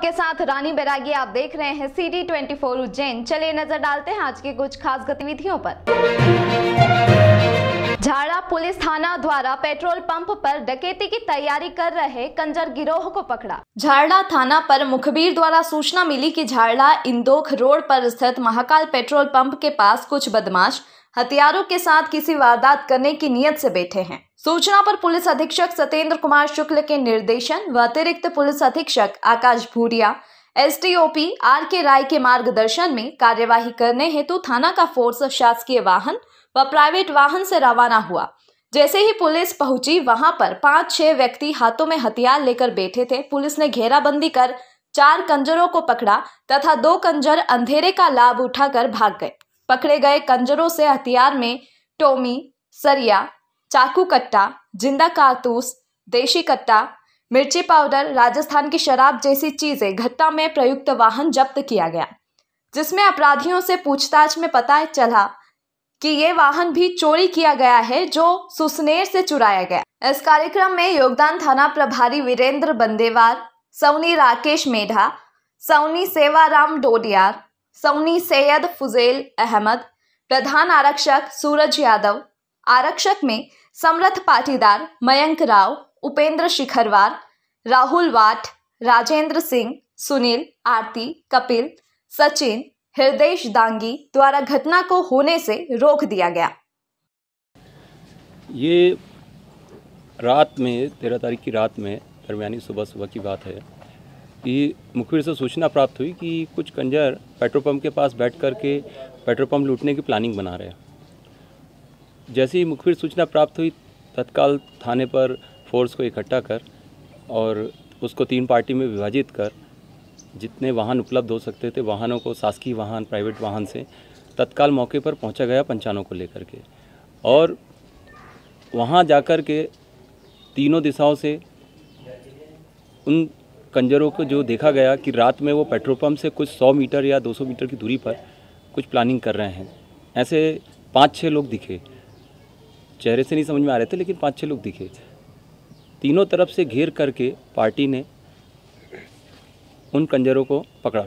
आपके साथ रानी बैरागी आप देख रहे हैं C D twenty four Ujjain. चलिए नज़र डालते हैं आज की कुछ खास गतिविधियों पर। झाड़ा पुलिस थाना द्वारा पेट्रोल पंप पर डकैती की तैयारी कर रहे कंजर गिरोह को पकड़ा। झाड़ा थाना पर मुखबिर द्वारा सूचना मिली कि झाड़ा इंदोख रोड पर स्थित महाकाल पेट्रोल पंप के पास कुछ बदमाश हथियारों के साथ किसी वारदात करने की नियत से बैठे हैं। सूचना पर पुलिस अधीक्षक सत्येंद्र कुमार शुक्ल के निर्देशन व अतिरिक्त पुलिस अधीक्षक आकाश भूरिया एसडीओपी आर के राय के मार्गदर्शन में कार्यवाही करने हेतु थाना का फोर्स शासकीय वाहन व प्राइवेट वाहन से रवाना हुआ। जैसे ही पुलिस पहुँची, वहाँ पर पाँच छह व्यक्ति हाथों में हथियार लेकर बैठे थे। पुलिस ने घेराबंदी कर चार कंजरों को पकड़ा तथा दो कंजर अंधेरे का लाभ उठाकर भाग गए। पकड़े गए कंजरों से हथियार में टोमी, सरिया, चाकू कट्टा, ज़िंदा कारतूस, देशी कट्टा मिर्ची पाउडर राजस्थान की शराब जैसी चीज़ें घटना में प्रयुक्त वाहन जब्त किया गया, जिसमें अपराधियों से पूछताछ में पता चला कि ये वाहन भी चोरी किया गया है जो सुसनेर से चुराया गया। इस कार्यक्रम में योगदान थाना प्रभारी वीरेंद्र बंदेवार सौनी राकेश मेढा सौनी सेवाराम डोडियार सौनी सैयद फुजेल अहमद, प्रधान आरक्षक सूरज यादव, आरक्षक में समरथ पाटीदार मयंक राव, उपेंद्र शिखरवार राहुल वाट, राजेंद्र सिंह, सुनील, आरती, कपिल, सचिन हृदय दांगी द्वारा घटना को होने से रोक दिया गया। ये रात में, तेरह तारीख की रात में, दरमियानी सुबह सुबह की बात है, कि मुखबिर से सूचना प्राप्त हुई कि कुछ कंजर पेट्रोल पंप के पास बैठ कर के पेट्रोल पंप लूटने की प्लानिंग बना रहे जैसे ही मुखबिर सूचना प्राप्त हुई, तत्काल थाने पर फोर्स को इकट्ठा कर और उसको तीन पार्टी में विभाजित कर जितने वाहन उपलब्ध हो सकते थे, वाहनों को, शासकीय वाहन, प्राइवेट वाहन से तत्काल मौके पर पहुँचा गया पंचानों को लेकर के। और वहाँ जाकर के तीनों दिशाओं से उन कंजरों को जो देखा गया कि रात में वो पेट्रोल पंप से कुछ 100 मीटर या 200 मीटर की दूरी पर कुछ प्लानिंग कर रहे हैं। ऐसे पाँच छः लोग दिखे। चेहरे से नहीं समझ में आ रहे थे, लेकिन पाँच छः लोग दिखे। तीनों तरफ़ से घेर करके पार्टी ने उन कंजरों को पकड़ा।